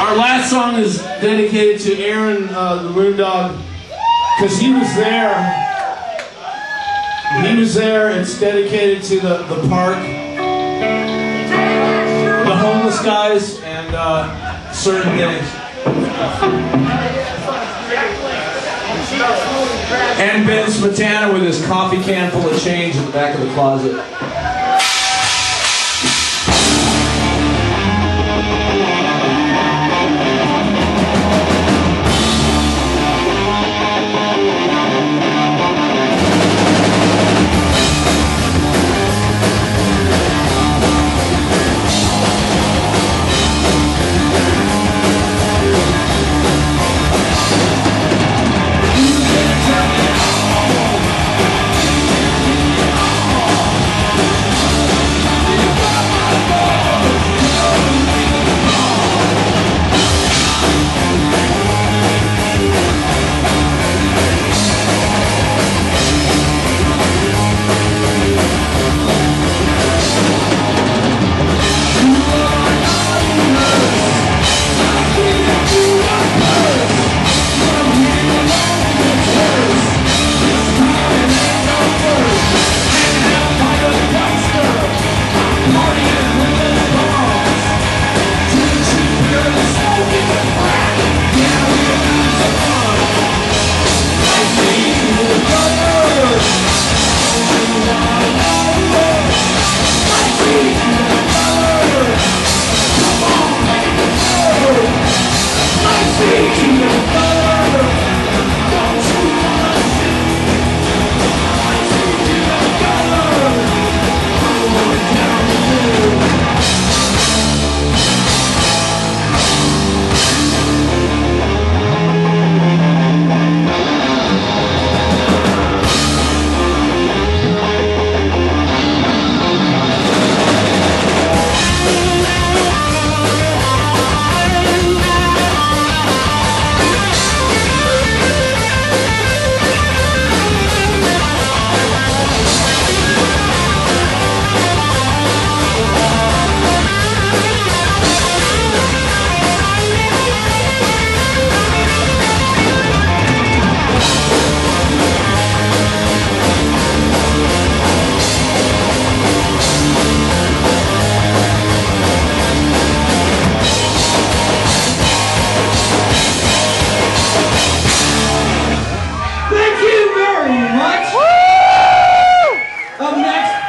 Our last song is dedicated to Aaron, uh, the Moon Dog, because he was there. He was there. It's dedicated to the, the park, the homeless guys, and uh, certain things. And Ben Smetana with his coffee can full of change in the back of the closet. Thank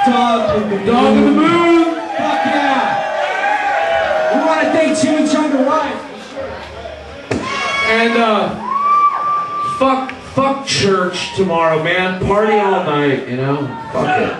Dog of the Moon. Dog of the Moon! Fuck yeah. We want to thank Jimmy Chunga Ryan. And uh, fuck, fuck church tomorrow, man. Party all night, you know. Fuck it.